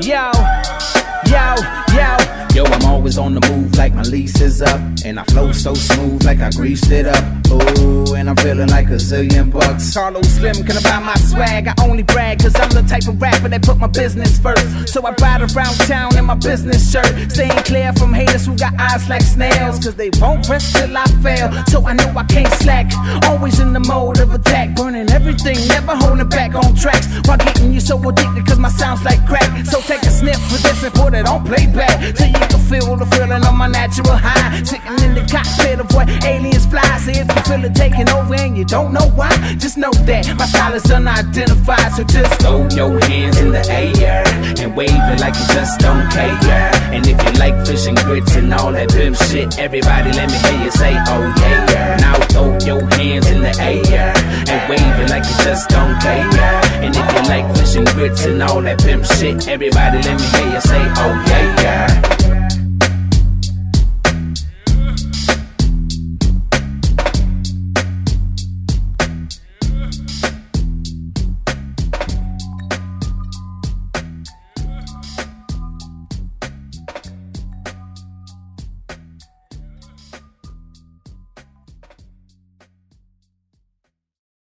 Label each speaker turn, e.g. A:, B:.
A: yo, yo, yo. Yo, I'm always on the move like my lease is up. And I flow so smooth like I greased it up. Ooh, and I'm feeling like a zillion bucks.
B: Carlos Slim, can I buy my swag? I only brag, cause I'm the type of rapper that put my business first. So I ride around town in my business shirt. Staying clear from haters who got eyes like snails. Cause they won't rest till I fail. So I know I can't slack. Always in the mode of attack. Burning everything, never holding back on tracks. While getting you so addicted, cause my sound's like crack. So take a sniff for this and put it on playback. Till you can feel the feeling of my natural high. Sitting in the cockpit of what aliens fly. So if you feel it taking over and you don't know why, just know that my style is unidentified. So just
A: Throw your hands in the air and wave it like you just don't care. And if you like fish and grits and all that pimp shit, everybody let me hear you say, oh yeah. Now throw your hands in the air and wave it like you just don't care. And if you like fishing grits and all that pimp shit, everybody let me hear you say, oh yeah, yeah.